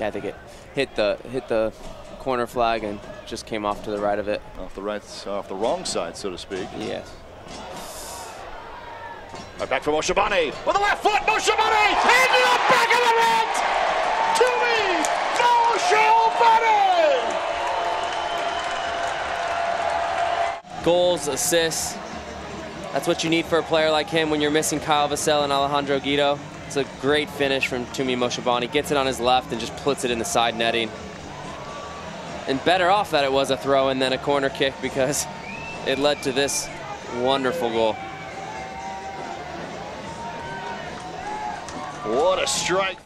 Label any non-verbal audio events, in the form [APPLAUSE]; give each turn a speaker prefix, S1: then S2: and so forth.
S1: Yeah, I think it hit the hit the corner flag and just came off to the right of it.
S2: Off the right, off the wrong side, so to speak.
S1: Yes.
S2: Right back for Moshobane with the left foot. Moshobane into the back of the net. To me.
S1: Goals, assists. That's what you need for a player like him when you're missing Kyle Vassell and Alejandro Guido. It's a great finish from Tumi Moshobane. Gets it on his left and just puts it in the side netting. And better off that it was a throw and then a corner kick because [LAUGHS] it led to this wonderful goal.
S2: What a strike.